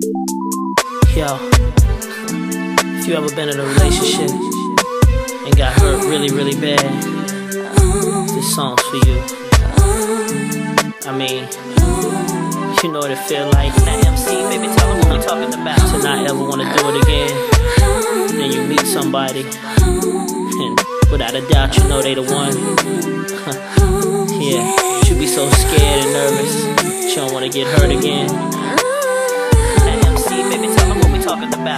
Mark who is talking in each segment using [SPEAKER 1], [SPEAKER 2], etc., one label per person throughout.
[SPEAKER 1] Yo, if you ever been in a relationship and got hurt really, really bad, this song's for you. I mean, you know what it feel like. That MC, baby, tell them what we talking about. To not ever wanna do it again. Then you meet somebody, and without a doubt, you know they the one. yeah, you be so scared and nervous, you don't wanna get hurt again. Talking about.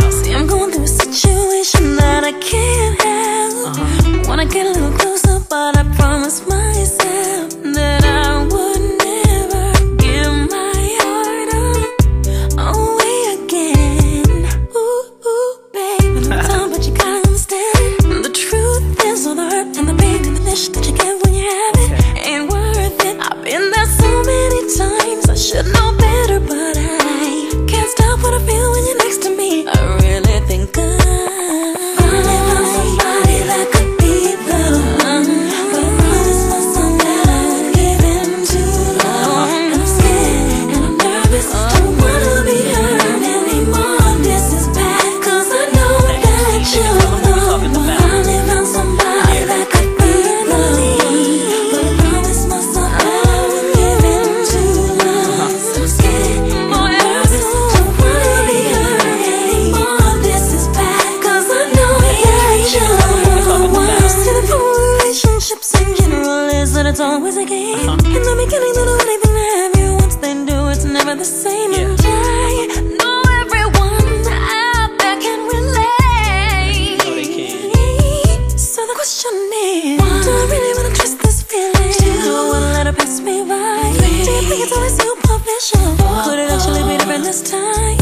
[SPEAKER 2] It's always a game. Uh-huh. In the beginning, they do anything to have you. Once they do, it's never the same.
[SPEAKER 1] Yeah.
[SPEAKER 2] And I know everyone out there can relate.
[SPEAKER 1] No, they can't.
[SPEAKER 2] So the question is, do I really wanna trust this feeling? Do I wanna let it pass me by? Do you think it's always superficial? Could it actually be different this time?